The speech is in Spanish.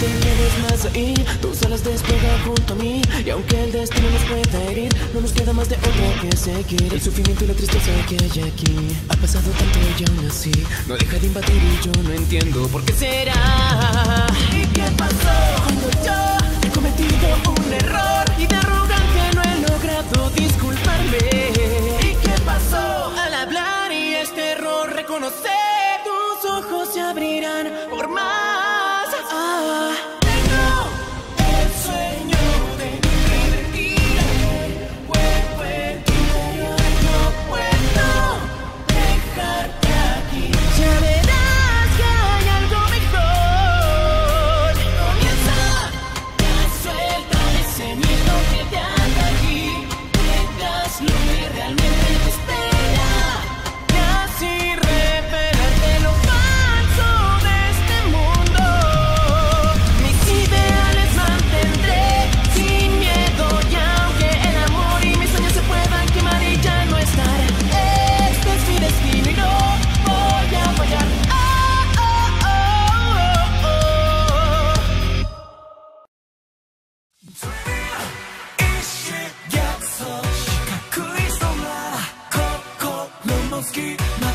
te quedes más ahí Tus alas despegan junto a mí Y aunque el destino nos pueda herir No nos queda más de otra que seguir El sufrimiento y la tristeza que hay aquí Ha pasado tanto y aún así No deja de invadir y yo no entiendo por qué será ¿Y qué pasó? Cuando yo he cometido un error Y de arrogante no he logrado disculparme ¿Y qué pasó? Al hablar y este error reconocer Qué miedo que te aquí, tengas lo que realmente ski.